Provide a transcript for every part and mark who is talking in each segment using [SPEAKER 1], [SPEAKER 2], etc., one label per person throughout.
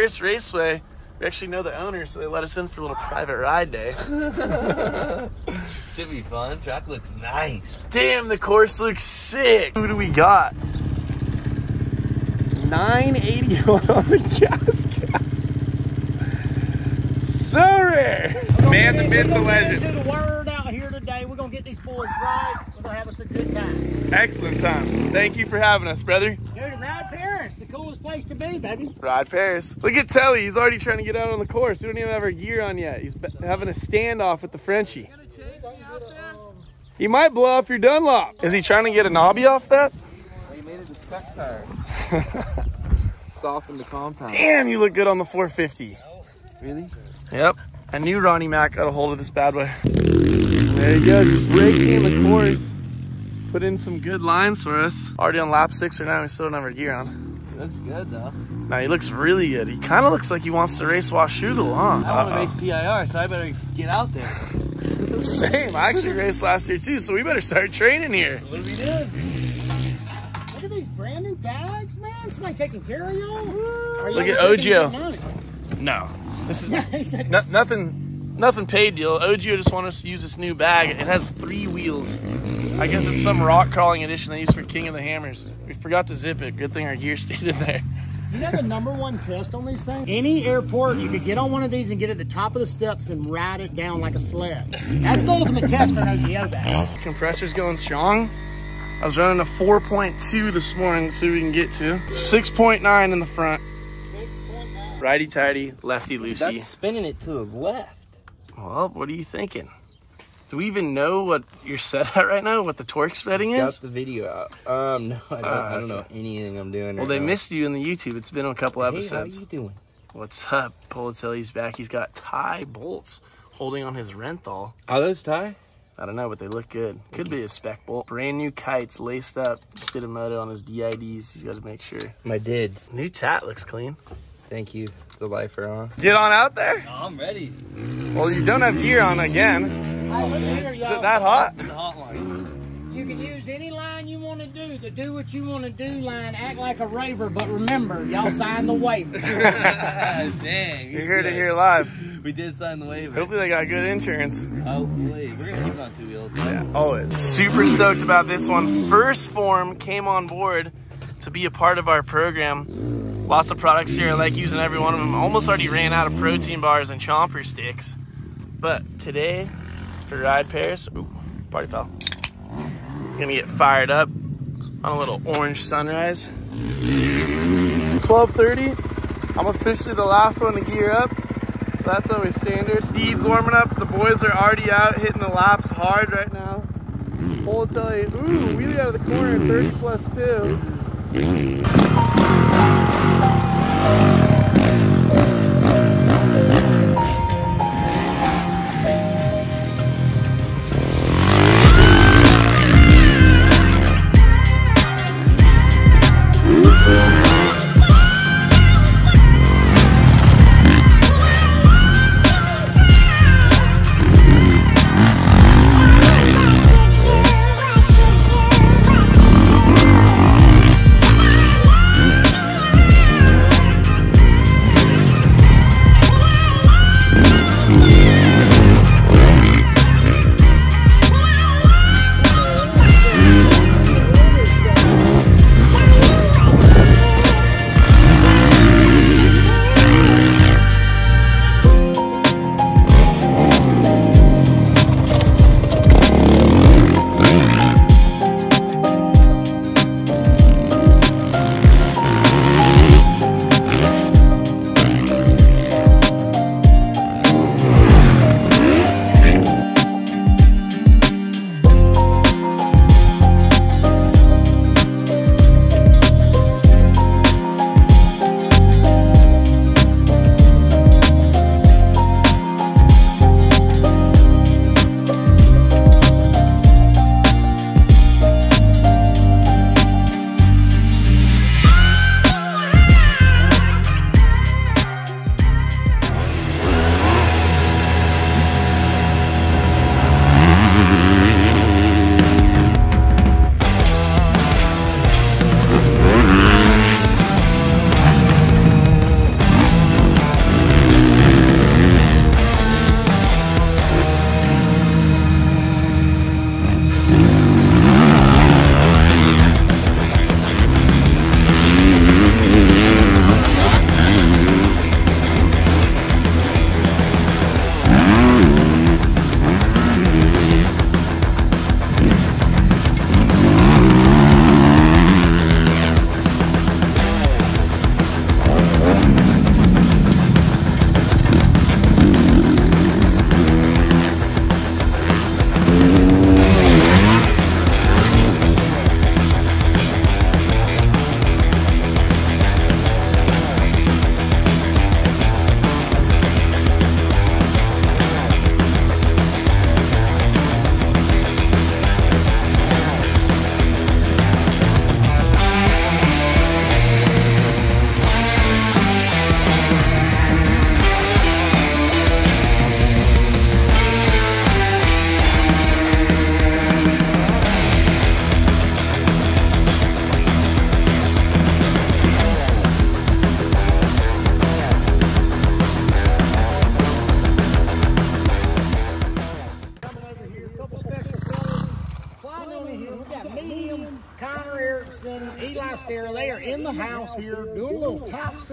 [SPEAKER 1] Perris Raceway. We actually know the owner, so they let us in for a little private ride day.
[SPEAKER 2] Should be fun. Track looks nice.
[SPEAKER 1] Damn, the course looks sick. Who do we got? 981 on the gas gas. So rare. Man, the myth, the legend.
[SPEAKER 3] Into the word out here today. We're gonna get these boys right. We're gonna have us a good time.
[SPEAKER 1] Excellent time. Thank you for having us, brother.
[SPEAKER 3] Dude, and Ride Perris, the coolest place to be, baby.
[SPEAKER 1] Ride Perris. Look at Telly. He's already trying to get out on the course. We don't even have our gear on yet. He's be- having a standoff with the Frenchie. He might blow off your Dunlop. Is he trying to get a knobby off that?
[SPEAKER 2] They made it a spec tire. Soften the compound.
[SPEAKER 1] Damn, you look good on the 450.
[SPEAKER 2] Really?
[SPEAKER 1] Yep. I knew Ronnie Mac got a hold of this bad boy. There he goes. He's breaking the course. Put in some good lines for us. Already on lap six or nine. We still don't have our gear on.
[SPEAKER 2] Looks good though.
[SPEAKER 1] Now he looks really good. He kind of looks like he wants to race Washougal, huh?
[SPEAKER 2] I want to uh-huh. race PIR, so I better get out there.
[SPEAKER 1] Same. I actually raced last year too, so we better start training here.
[SPEAKER 2] What are we doing?
[SPEAKER 3] Look at these brand new bags, man. Somebody taking care of y'all. Are
[SPEAKER 1] Look
[SPEAKER 3] y'all
[SPEAKER 1] at
[SPEAKER 3] just making
[SPEAKER 1] Ogio.
[SPEAKER 3] good money?
[SPEAKER 1] No, this is no, nothing. Nothing paid deal. Ogio just wanted us to use this new bag. It has three wheels. I guess it's some rock crawling edition they use for King of the Hammers. We forgot to zip it. Good thing our gear stayed in there.
[SPEAKER 3] You know the number one test on these things? Any airport, you could get on one of these and get at the top of the steps and ride it down like a sled. That's the ultimate test for an Ogio bag.
[SPEAKER 1] Compressor's going strong. I was running a 4.2 this morning, so we can get to 6.9 in the front. Righty tighty, lefty loosey.
[SPEAKER 2] That's spinning it to the left.
[SPEAKER 1] Well, what are you thinking? Do we even know what you're set at right now? What the torque setting is?
[SPEAKER 2] Got the video out. Um, no, I don't,
[SPEAKER 1] Ah,
[SPEAKER 2] I don't know anything I'm doing.
[SPEAKER 1] Well,
[SPEAKER 2] right
[SPEAKER 1] they
[SPEAKER 2] now.
[SPEAKER 1] missed you in the YouTube. It's been a couple
[SPEAKER 2] Hey, how
[SPEAKER 1] episodes.
[SPEAKER 2] you doing?
[SPEAKER 1] What's up? Politelli's back. He's got tie bolts holding on his Renthal.
[SPEAKER 2] Are those tie?
[SPEAKER 1] I don't know, but they look good. Could be a spec bolt. Brand new kites laced up. Just did a moto on his DIDs. He's got to make sure.
[SPEAKER 2] My dids.
[SPEAKER 1] New tat looks clean.
[SPEAKER 2] Thank you. The lifer on.
[SPEAKER 1] Get on out there.
[SPEAKER 2] I'm ready.
[SPEAKER 1] Well, you don't have gear on again.
[SPEAKER 3] Hey, look here,
[SPEAKER 1] Is it that hot?
[SPEAKER 2] The hot line.
[SPEAKER 3] You can use any line you want to do. The do what you want to do line. Act like a raver, but remember, y'all signed the waiver.
[SPEAKER 2] Dang.
[SPEAKER 1] You're here to hear live.
[SPEAKER 2] We did sign the waiver.
[SPEAKER 1] Hopefully they got good insurance.
[SPEAKER 2] Hopefully. We're gonna keep on two wheels. right?
[SPEAKER 1] Yeah, always. Super stoked about this one. 1st Phorm came on board to be a part of our program. Lots of products here. I like using every one of them. Almost already ran out of protein bars and chomper sticks. But today, for Ride Perris, ooh, party foul. Gonna get fired up on a little orange sunrise. 12:30. I'm officially the last one to gear up. That's always standard. Steed's warming up. The boys are already out hitting the laps hard right now. Politelli, ooh, wheelie out of the corner, 30 plus two.
[SPEAKER 3] And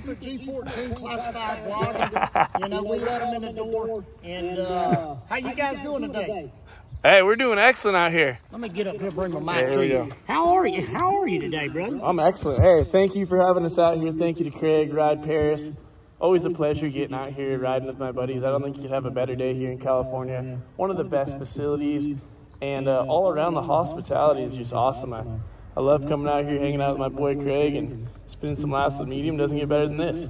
[SPEAKER 3] secret G14 classified vlogging. you know, we let them in the door. And uh, how you guys doing today?
[SPEAKER 1] Hey, we're doing excellent out here.
[SPEAKER 3] Let me get up here, bring my mic to you.
[SPEAKER 1] go.
[SPEAKER 3] How are you? How are you today, brother?
[SPEAKER 1] I'm excellent. Hey, thank you for having us out here. Thank you to Craig, Ride Perris. Always a pleasure getting out here riding with my buddies. I don't think you could have a better day here in California. One of the best facilities, and uh, all around the hospitality is just awesome. I, I love coming out here, hanging out with my boy Craig, and spending some laughs with medium. Doesn't get better than this.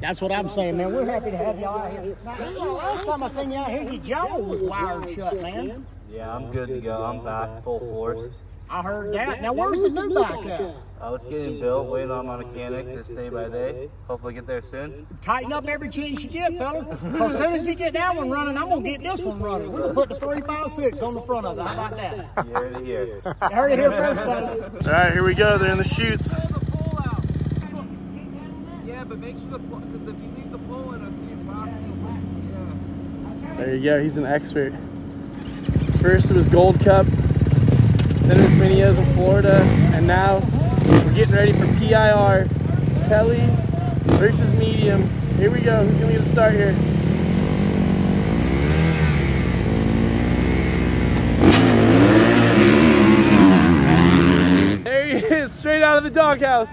[SPEAKER 3] That's what I'm saying, man. We're happy to have y'all out here. Now, you know, last time I seen you out here, your jaw was wired shut, man.
[SPEAKER 2] Yeah, I'm good to go. I'm back full force.
[SPEAKER 3] I heard that. Now, where's the new bike at?
[SPEAKER 2] Oh, it's getting built. Waiting on my mechanic just day by day. Hopefully get there soon.
[SPEAKER 3] Tighten up every chance you get, fella. 'Cause as soon as you get that one running, I'm gonna get this one running. We're gonna put the 356 on the front of it. How about that?
[SPEAKER 2] You heard it here.
[SPEAKER 3] You heard it here first, folks.
[SPEAKER 1] All right, here we go. They're in the chutes.
[SPEAKER 4] Yeah, but make sure the pull because if you leave the pole in, I see it rocking. Yeah.
[SPEAKER 1] There you go. He's an expert. First it was Gold Cup, then it was Mini O's in Florida, and now we're getting ready for PIR. Telly versus Medium. Here we go. Who's gonna get a start here? There he is, straight out of the doghouse.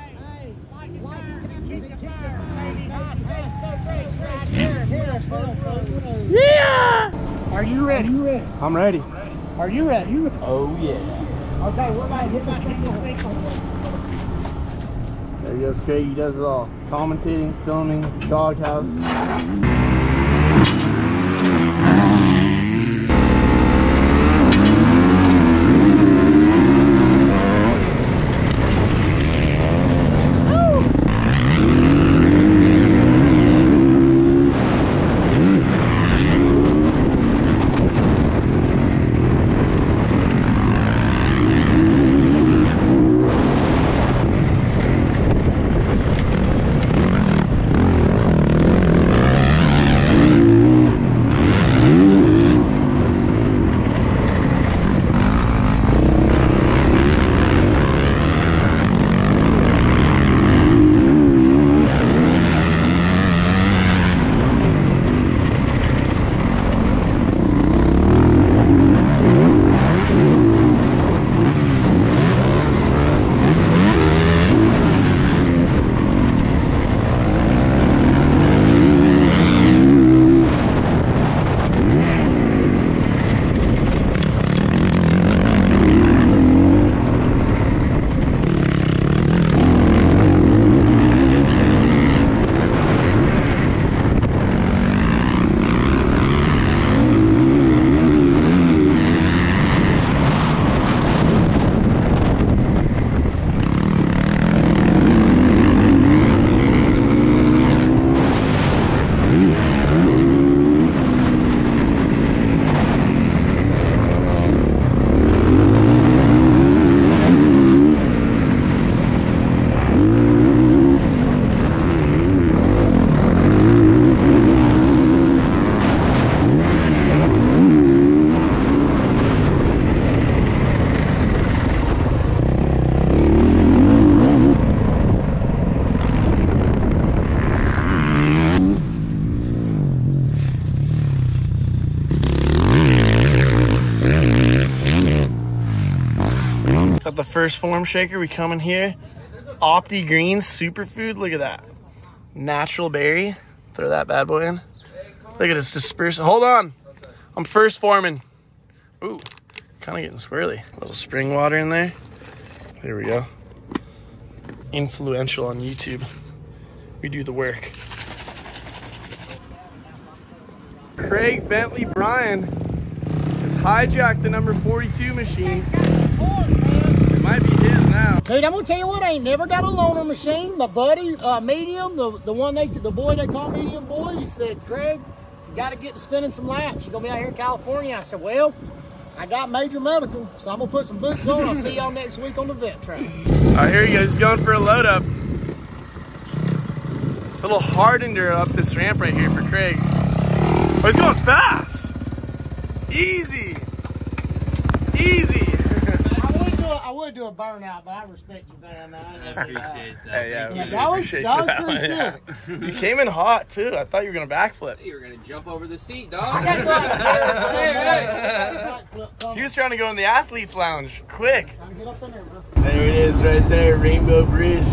[SPEAKER 1] Yeah!
[SPEAKER 3] Are you ready?
[SPEAKER 1] I'm ready.
[SPEAKER 3] Are? You ready?
[SPEAKER 1] Oh yeah.
[SPEAKER 3] Okay, we're about to get this.
[SPEAKER 1] There he goes, Craig. He does it all. Commentating, filming, doghouse. First form shaker. We come in here. Opti Green Superfood. Look at that. Natural berry. Throw that bad boy in. Look at this dispersion. Hold on. I'm first forming. Ooh, kind of getting swirly. A little spring water in there. There we go. Influential on YouTube. We do the work. Craig Bentley Bryan has hijacked the number 42 machine. It might be his now.
[SPEAKER 3] Dude, I'm gonna tell you what, I ain't never got a loaner machine. My buddy, uh, Medium, the, the one they, the boy they call Medium Boy, he said, Craig, you gotta get to spinning some laps. You're gonna be out here in California. I said, well, I got major medical, so I'm gonna put some boots on. I'll see y'all next week on the vet track.
[SPEAKER 1] All right, here he goes. He's going for a load up. A Little hardender up this ramp right here for Craig. Oh, he's going fast. Easy. Easy.
[SPEAKER 3] I would do do a, I would do a burnout, but I respect you, man. I ain't gonna do that.
[SPEAKER 2] Appreciate that.
[SPEAKER 1] Hey, yeah,
[SPEAKER 3] Yeah,
[SPEAKER 1] we
[SPEAKER 3] that was
[SPEAKER 1] appreciate
[SPEAKER 3] that
[SPEAKER 1] you
[SPEAKER 3] was
[SPEAKER 1] for
[SPEAKER 3] pretty
[SPEAKER 1] one, yeah.
[SPEAKER 3] sick.
[SPEAKER 1] You came in hot too. I thought you were gonna backflip.
[SPEAKER 4] You were gonna jump over the seat,
[SPEAKER 3] I
[SPEAKER 4] dog.
[SPEAKER 3] gotta go out there. Backflip coming.
[SPEAKER 1] He was trying to go in the athletes lounge. Quick.
[SPEAKER 3] Get up in there, bro.
[SPEAKER 1] There it is, right there, Rainbow Bridge,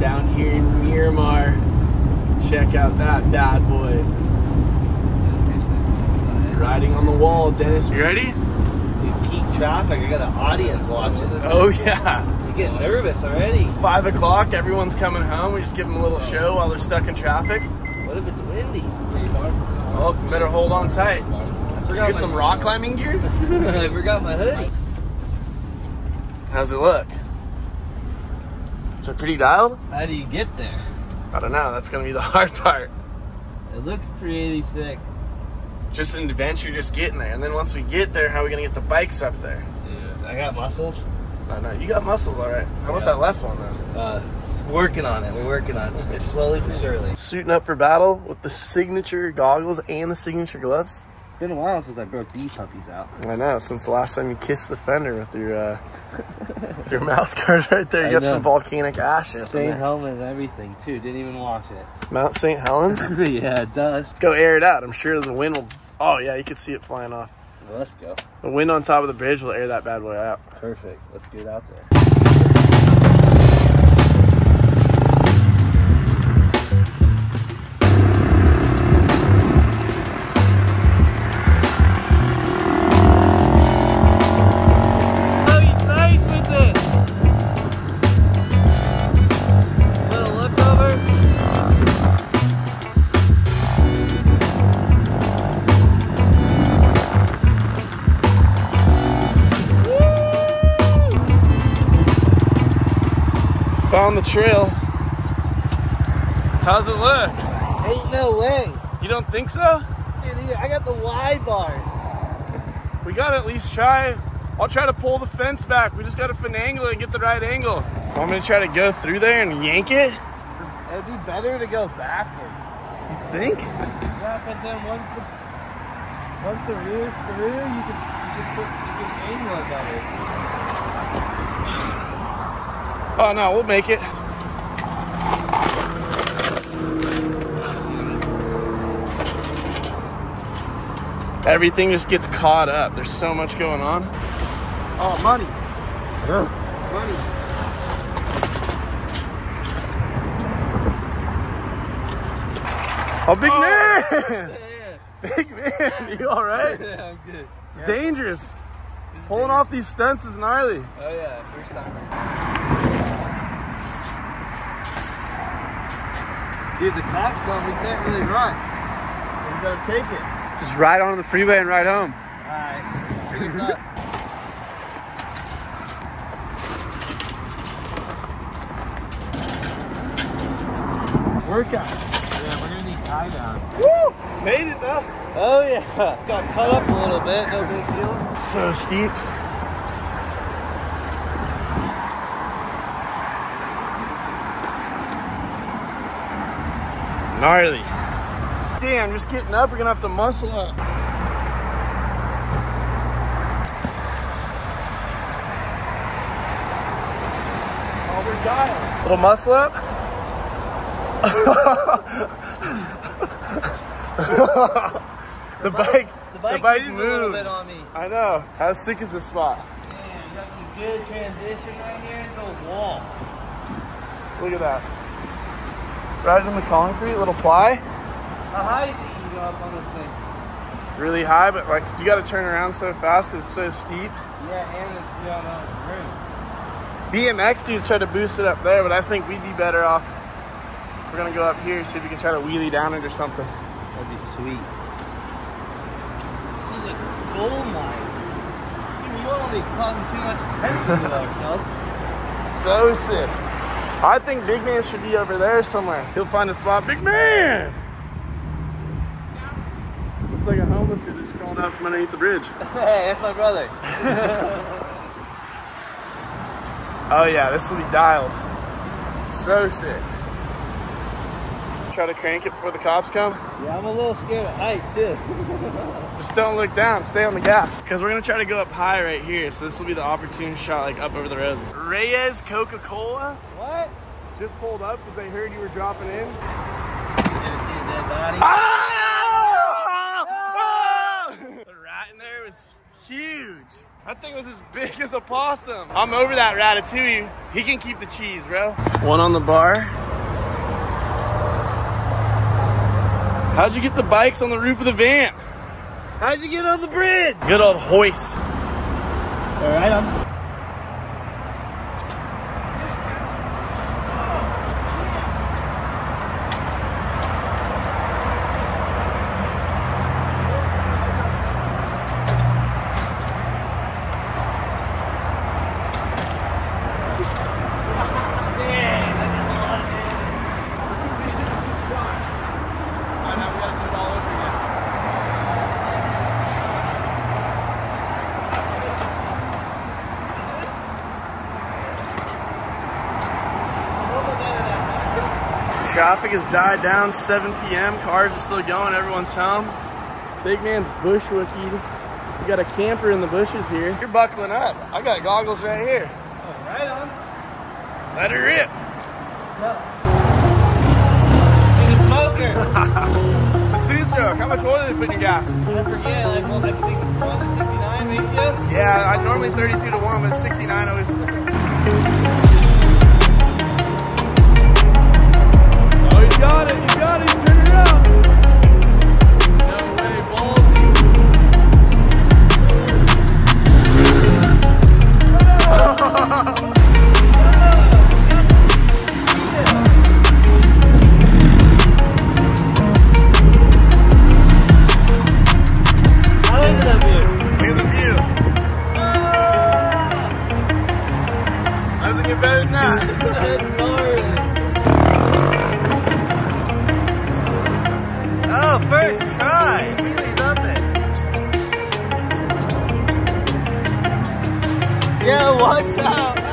[SPEAKER 1] down here in Miramar. Check out that bad boy riding on the wall. Dennis, you ready?
[SPEAKER 2] Traffic. I got an audience watching.
[SPEAKER 1] Oh yeah.
[SPEAKER 2] You get nervous already.
[SPEAKER 1] Five o'clock. Everyone's coming home. We just give them a little show while they're stuck in traffic.
[SPEAKER 2] What if it's windy?
[SPEAKER 1] Oh, better hold on tight.
[SPEAKER 2] I forgot
[SPEAKER 1] get some rock climbing gear?
[SPEAKER 2] I forgot my hoodie.
[SPEAKER 1] How's it look? Is it pretty dialed?
[SPEAKER 2] How do you get there?
[SPEAKER 1] I don't know. That's gonna be the hard part.
[SPEAKER 2] It looks pretty sick.
[SPEAKER 1] Just an adventure, just getting there. And then once we get there, how are we gonna get the bikes up there?
[SPEAKER 2] Dude, I got muscles.
[SPEAKER 1] I know you got muscles, all right. How about
[SPEAKER 2] Yeah.
[SPEAKER 1] that left one though?
[SPEAKER 2] Uh, working on it. We're working on it. It's slowly but surely.
[SPEAKER 1] Suiting up for battle with the signature goggles and the signature gloves.
[SPEAKER 2] It's been a while since I broke these puppies out.
[SPEAKER 1] I know. Since the last time you kissed the fender with your uh, with your mouth guard right there, you
[SPEAKER 2] I
[SPEAKER 1] got
[SPEAKER 2] know.
[SPEAKER 1] some volcanic ash in
[SPEAKER 2] Same
[SPEAKER 1] there.
[SPEAKER 2] helmet and everything too. Didn't even wash it.
[SPEAKER 1] Mount St. Helens.
[SPEAKER 2] yeah, it does.
[SPEAKER 1] Let's go air it out. I'm sure the wind will. Oh yeah, you can see it flying off.
[SPEAKER 2] Well, let's go.
[SPEAKER 1] The wind on top of the bridge will air that bad boy out.
[SPEAKER 2] Perfect. Let's get out there.
[SPEAKER 1] Trail. How's it look?
[SPEAKER 2] Ain't no way.
[SPEAKER 1] You don't think so?
[SPEAKER 2] Dude, I got the wide bar.
[SPEAKER 1] We gotta at least try. I'll try to pull the fence back. We just gotta finagle it and get the right angle. Me to try to go through there and yank it?
[SPEAKER 2] It'd be better to go backwards.
[SPEAKER 1] You think?
[SPEAKER 2] Yeah, but then once the once the rear's through, you can you can put you can angle it better.
[SPEAKER 1] Oh no, we'll make it. Everything just gets caught up. There's so much going on. Oh, money.
[SPEAKER 2] Money.
[SPEAKER 1] Oh, big oh, man. Big man. You all right?
[SPEAKER 2] Yeah, I'm good.
[SPEAKER 1] It's dangerous. Pulling off these stunts is gnarly.
[SPEAKER 2] Oh yeah, first timer. Dude, the clock's gone. We can't really run. We gotta take it.
[SPEAKER 5] Just ride on the freeway and ride home.
[SPEAKER 2] Alright. Pick us up. Workout. Yeah, we're gonna need tie down.
[SPEAKER 1] Woo! Made it though.
[SPEAKER 2] Oh yeah. Got cut up a little bit, no big deal.
[SPEAKER 1] So steep. Gnarly. Damn, just getting up, we're gonna have to muscle up. Oh, we're dialed. Little muscle up. the bike,
[SPEAKER 2] The bike,
[SPEAKER 1] the bike
[SPEAKER 2] moved a little bit on me.
[SPEAKER 1] I know. How sick is this spot?
[SPEAKER 2] Man, you got some good transition right here into a wall.
[SPEAKER 1] Look at that. In the concrete, little fly.
[SPEAKER 2] How high do you can go up on this thing?
[SPEAKER 1] Really high, but like you got to turn around so fast because it's so steep.
[SPEAKER 2] Yeah, and it's yeah, no, it's room.
[SPEAKER 1] BMX dudes try to boost it up there, but I think we'd be better off. We're gonna go up here, see if we can try to wheelie down it or something.
[SPEAKER 2] That'd be sweet. This is a gold mine. Dude, we don't be causing too much attention to ourselves.
[SPEAKER 1] So sick. I think Big Man should be over there somewhere. He'll find a spot. Big Man! Looks like a homeless dude just crawled out from underneath the bridge.
[SPEAKER 2] hey, that's my brother.
[SPEAKER 1] Oh yeah, this will be dialed. So sick. try to crank it before the cops come?
[SPEAKER 2] Yeah, I'm a little scared of heights too.
[SPEAKER 1] Just don't look down, stay on the gas. Because we're gonna try to go up high right here, so this will be the opportune shot like up over the road. Reyes Coca-Cola
[SPEAKER 2] what?
[SPEAKER 1] just pulled up because they heard you were dropping in.
[SPEAKER 2] You ever seen a dead body?
[SPEAKER 1] Ah! Ah! The rat in there was huge. That thing was as big as a possum. I'm over that ratatouille. He can keep the cheese, bro. One on the bar. How'd you get the bikes on the roof of the van?
[SPEAKER 2] How'd you get on the bridge?
[SPEAKER 1] Good old hoist.
[SPEAKER 2] All right, I'm.
[SPEAKER 1] Traffic has died down, 7 p.m. Cars are still going, everyone's home. Big man's bushwookied. We got a camper in the bushes here. You're buckling up. I got goggles right here.
[SPEAKER 2] All right, on.
[SPEAKER 1] Let her rip.
[SPEAKER 2] He's a smoker.
[SPEAKER 1] It's a two-stroke. How much oil do they put in your gas?
[SPEAKER 2] I forget, like, well, I think 1 to 69 ratio.
[SPEAKER 1] Yeah, I normally 32 to 1, but 69 always. Doesn't get better than that.
[SPEAKER 2] First try. Really nothing. Yeah, what's up?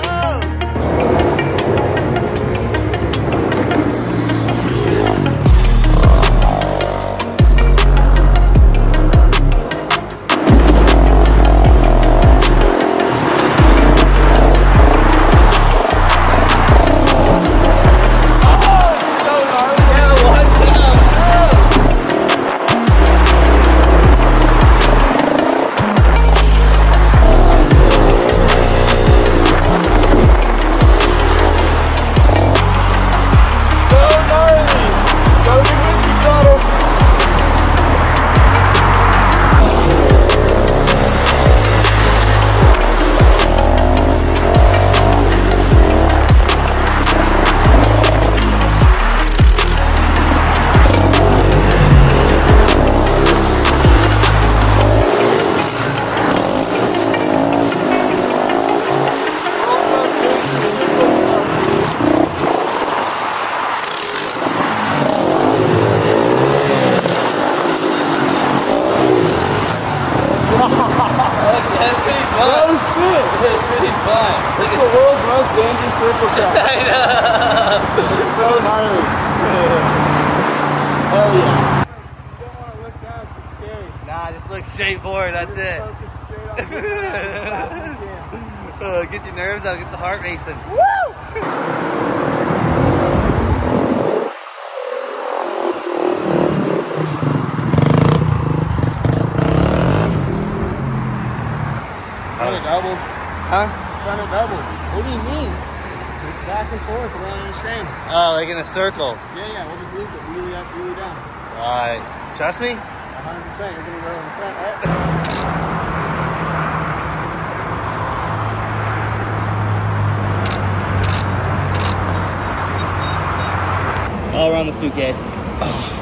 [SPEAKER 2] That's pretty
[SPEAKER 1] So
[SPEAKER 2] fun.
[SPEAKER 1] sick.
[SPEAKER 2] That's pretty fun. Look
[SPEAKER 1] It's the world's most dangerous circle track.
[SPEAKER 2] I know.
[SPEAKER 1] It's so gnarly. Hell yeah. You don't want to look down it's scary.
[SPEAKER 2] Nah, just look straight forward. That's it.
[SPEAKER 1] Focus straight on the.
[SPEAKER 2] Oh, get your nerves out. Get the heart racing.
[SPEAKER 1] Trying doubles.
[SPEAKER 2] Huh?
[SPEAKER 1] Trying to doubles. What do you mean? Just back and forth around in a chain.
[SPEAKER 2] Oh, like in a circle.
[SPEAKER 1] Yeah, yeah. We'll just loop it. Wheelie up, wheelie down.
[SPEAKER 2] Alright. Trust me?
[SPEAKER 1] 100%. You're going to go in the front, right?
[SPEAKER 2] All around the suitcase.